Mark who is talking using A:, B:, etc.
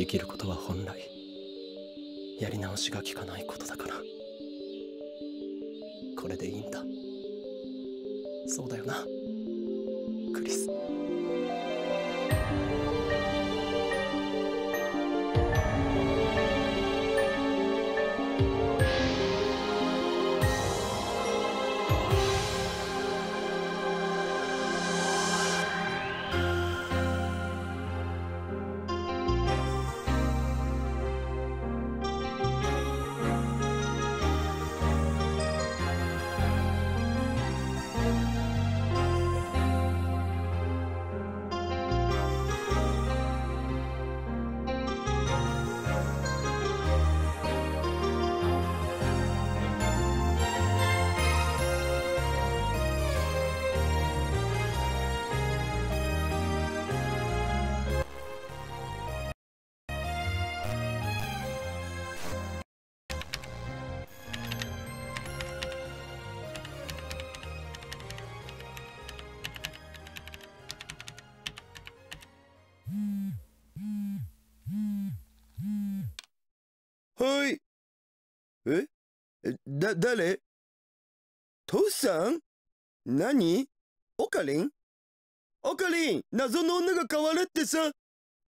A: 生きることは本来やり直しがきかないことだから。これでいいんだ。そうだよなクリス。
B: はい。え？だ、誰？父さん？何？オカリン？オカリン謎の女が変わるってさ。